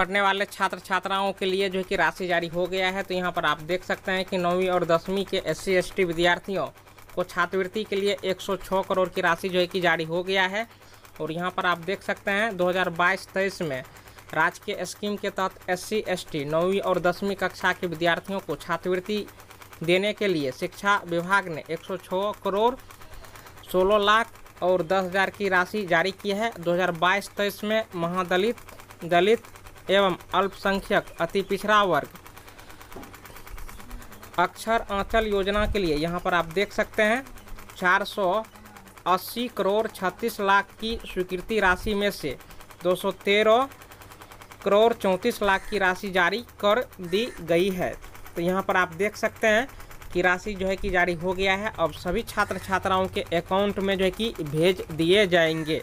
पढ़ने वाले छात्र छात्राओं के लिए जो है कि राशि जारी हो गया है तो यहाँ पर आप देख सकते हैं कि नौवीं और दसवीं के एस सी विद्यार्थियों को छात्रवृत्ति के लिए 106 करोड़ की राशि जो है कि जारी हो गया है। और यहाँ पर आप देख सकते हैं 2022-23 में राजकीय स्कीम के तहत एस सी नौवीं और दसवीं कक्षा के विद्यार्थियों को छात्रवृत्ति देने के लिए शिक्षा विभाग ने 106 करोड़ 16 लाख और दस हज़ार की राशि जारी की है। 2022-23 में महादलित दलित एवं अल्पसंख्यक अति पिछड़ा वर्ग। अक्षर आंचल योजना के लिए यहाँ पर आप देख सकते हैं 480 करोड़ 36 लाख की स्वीकृति राशि में से 213 करोड़ 34 लाख की राशि जारी कर दी गई है। तो यहाँ पर आप देख सकते हैं कि राशि जो है कि जारी हो गया है। अब सभी छात्र छात्राओं के अकाउंट में जो है कि भेज दिए जाएँगे।